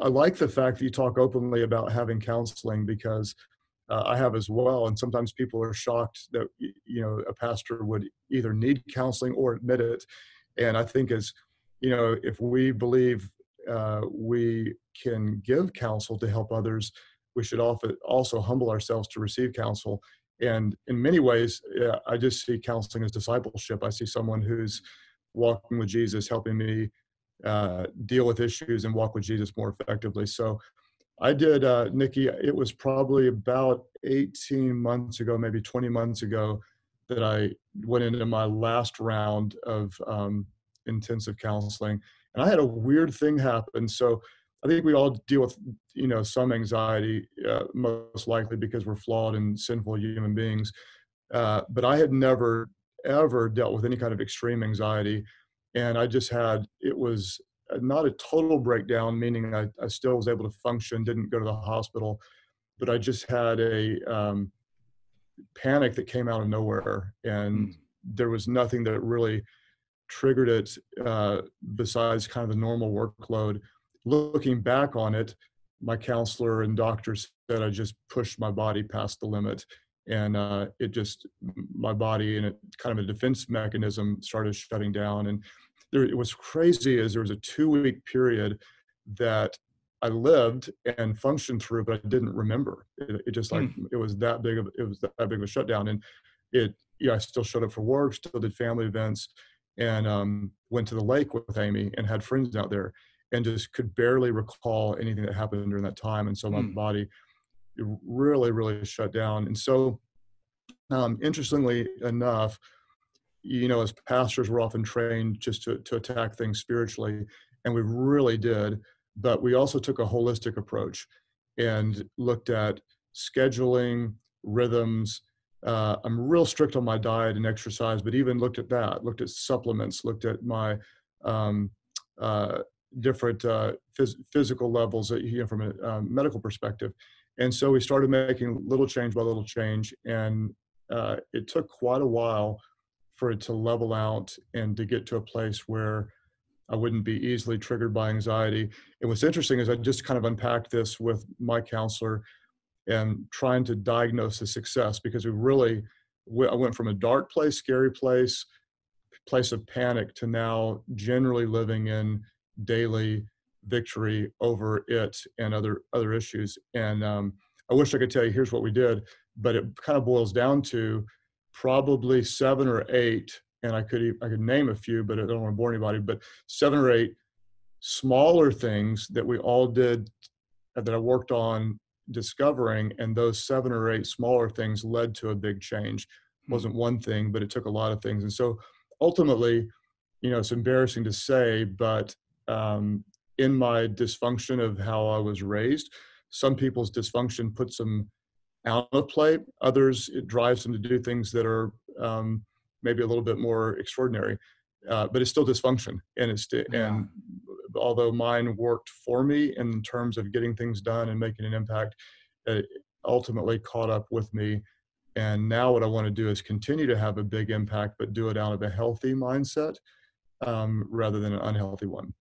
I like the fact that you talk openly about having counseling because uh, I have as well. And sometimes people are shocked that you know a pastor would either need counseling or admit it. And I think as you know, if we believe uh, we can give counsel to help others, we should also humble ourselves to receive counsel. And in many ways, yeah, I just see counseling as discipleship. I see someone who's walking with Jesus, helping me uh, deal with issues and walk with Jesus more effectively. So I did, uh, Nicky, it was probably about 18 months ago, maybe 20 months ago, that I went into my last round of um, intensive counseling. And I had a weird thing happen. So I think we all deal with, you know, some anxiety, uh, most likely because we're flawed and sinful human beings. Uh, but I had never, ever dealt with any kind of extreme anxiety. And I just had, it was not a total breakdown, meaning I, I still was able to function, didn't go to the hospital, but I just had a um, panic that came out of nowhere. And mm. there was nothing that really triggered it uh, besides kind of the normal workload. Looking back on it, my counselor and doctor said I just pushed my body past the limit. And uh, it just, my body and it kind of a defense mechanism started shutting down. And there, it was crazy as there was a two week period that I lived and functioned through, but I didn't remember. It, it just like mm. it was that big of it was that big of a shutdown, and it yeah I still showed up for work, still did family events, and um, went to the lake with Amy and had friends out there, and just could barely recall anything that happened during that time, and so my mm. body really really shut down, and so um, interestingly enough you know, as pastors, we're often trained just to, to attack things spiritually, and we really did. But we also took a holistic approach and looked at scheduling, rhythms. Uh, I'm real strict on my diet and exercise, but even looked at that, looked at supplements, looked at my um, uh, different uh, phys- physical levels, that, you know, from a um, medical perspective. And so we started making little change by little change, and uh, it took quite a while for it to level out and to get to a place where I wouldn't be easily triggered by anxiety. And what's interesting is I just kind of unpacked this with my counselor and trying to diagnose the success because we really, I went from a dark place, scary place, place of panic to now generally living in daily victory over it and other other issues. And um, I wish I could tell you here's what we did, but it kind of boils down to probably seven or eight, and I could I could name a few, but I don't want to bore anybody. But seven or eight smaller things that we all did uh, that I worked on discovering, and those seven or eight smaller things led to a big change. It wasn't one thing, but it took a lot of things, and so ultimately, you know, it's embarrassing to say, but um, in my dysfunction of how I was raised, some people's dysfunction puts them out of play. Others, it drives them to do things that are um, maybe a little bit more extraordinary, uh, but it's still dysfunction. And it's yeah. and although mine worked for me in terms of getting things done and making an impact, it ultimately caught up with me. And now what I want to do is continue to have a big impact, but do it out of a healthy mindset um, rather than an unhealthy one.